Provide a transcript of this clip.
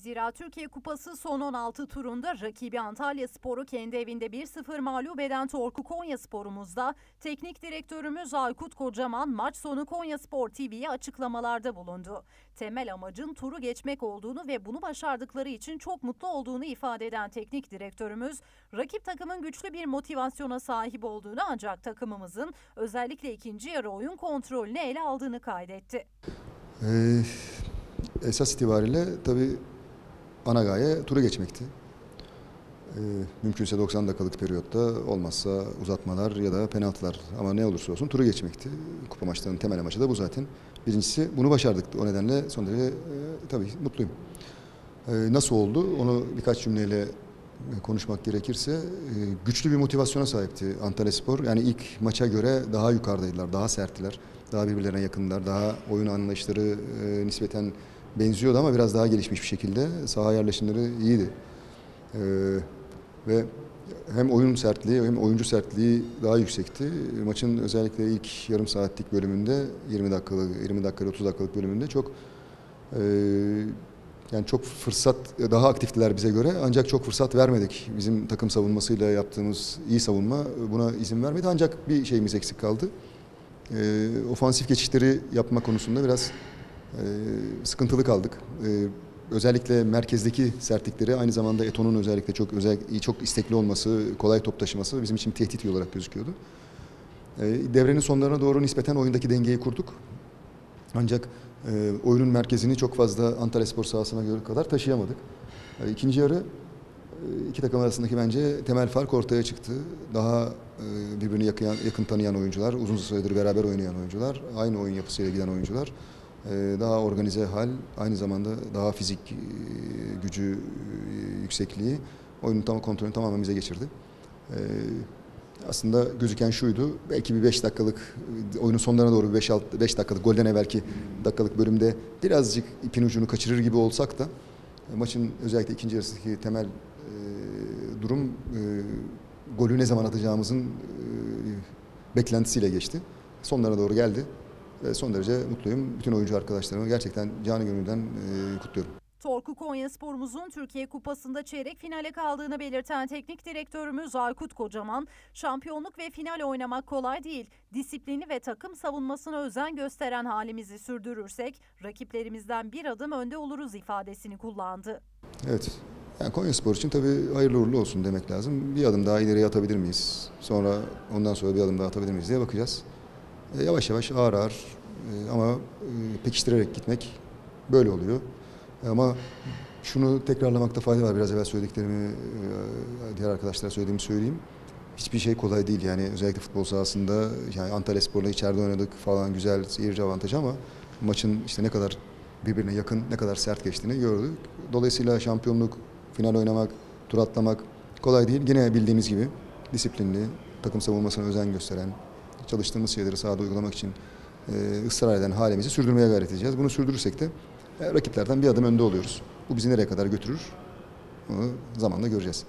Zira Türkiye Kupası son 16 turunda rakibi Antalya Sporu kendi evinde 1-0 mağlup eden Torku Konya Spor'umuzda teknik direktörümüz Aykut Kocaman maç sonu Konya Spor TV'ye açıklamalarda bulundu. Temel amacın turu geçmek olduğunu ve bunu başardıkları için çok mutlu olduğunu ifade eden teknik direktörümüz rakip takımın güçlü bir motivasyona sahip olduğunu ancak takımımızın özellikle ikinci yarı oyun kontrolünü ele aldığını kaydetti. Ee, esas itibariyle tabii ana gaye turu geçmekti. Ee, mümkünse 90 dakikalık periyotta olmazsa uzatmalar ya da penaltılar ama ne olursa olsun turu geçmekti. Kupa maçlarının temel amacı da bu zaten. Birincisi bunu başardık. O nedenle son derece e, tabii mutluyum. Ee, nasıl oldu onu birkaç cümleyle konuşmak gerekirse e, güçlü bir motivasyona sahipti Antalya Spor. Yani ilk maça göre daha yukarıdaydılar, daha serttiler, daha birbirlerine yakınlar, daha oyun anlayışları e, nispeten benziyordu ama biraz daha gelişmiş bir şekilde saha yerleşimleri iyiydi. Ee, ve hem oyun sertliği hem oyuncu sertliği daha yüksekti. Maçın özellikle ilk yarım saatlik bölümünde 20 dakikalık 20 dakika 30 dakikalık bölümünde çok e, yani çok fırsat daha aktiftiler bize göre ancak çok fırsat vermedik. Bizim takım savunmasıyla yaptığımız iyi savunma buna izin vermedi ancak bir şeyimiz eksik kaldı. E, ofansif geçişleri yapma konusunda biraz sıkıntılı kaldık. E, özellikle merkezdeki sertlikleri aynı zamanda Eto'nun özellikle çok özel çok istekli olması, kolay top taşıması bizim için tehdit olarak gözüküyordu. E, devrenin sonlarına doğru nispeten oyundaki dengeyi kurduk. Ancak e, oyunun merkezini çok fazla Antalya Spor sahasına göre kadar taşıyamadık. E, ikinci yarı e, iki takım arasındaki bence temel fark ortaya çıktı. Daha e, birbirini yakın, yakın tanıyan oyuncular, uzun süredir beraber oynayan oyuncular, aynı oyun yapısıyla giden oyuncular. E, daha organize hal, aynı zamanda daha fizik e, gücü e, yüksekliği oyunun tam kontrolünü tamamen bize geçirdi. E, aslında gözüken şuydu. Belki bir 5 dakikalık oyunun sonlarına doğru 5 5 dakikalık golden evvelki dakikalık bölümde birazcık ipin ucunu kaçırır gibi olsak da maçın özellikle ikinci yarısındaki temel e, durum e, golü ne zaman atacağımızın e, beklentisiyle geçti. Sonlara doğru geldi ve son derece mutluyum. Bütün oyuncu arkadaşlarımı gerçekten canı gönülden e, kutluyorum. Torku Konya Spor'umuzun Türkiye Kupası'nda çeyrek finale kaldığını belirten teknik direktörümüz Aykut Kocaman, şampiyonluk ve final oynamak kolay değil. Disiplini ve takım savunmasına özen gösteren halimizi sürdürürsek rakiplerimizden bir adım önde oluruz ifadesini kullandı. Evet. Yani Konya Spor için tabii hayırlı uğurlu olsun demek lazım. Bir adım daha ileriye atabilir miyiz? Sonra ondan sonra bir adım daha atabilir miyiz diye bakacağız. E, yavaş yavaş ağır ağır e, ama e, pekiştirerek gitmek böyle oluyor. Ama şunu tekrarlamakta fayda var. Biraz evvel söylediklerimi diğer arkadaşlara söylediğimi söyleyeyim. Hiçbir şey kolay değil yani özellikle futbol sahasında yani Antalya Spor'la içeride oynadık falan güzel seyirci avantajı ama maçın işte ne kadar birbirine yakın, ne kadar sert geçtiğini gördük. Dolayısıyla şampiyonluk, final oynamak, tur atlamak kolay değil. Yine bildiğimiz gibi disiplinli, takım savunmasına özen gösteren, çalıştığımız şeyleri sahada uygulamak için e, ısrar eden halimizi sürdürmeye gayret edeceğiz. Bunu sürdürürsek de e, rakiplerden bir adım önde oluyoruz. Bu bizi nereye kadar götürür? Onu zamanla göreceğiz.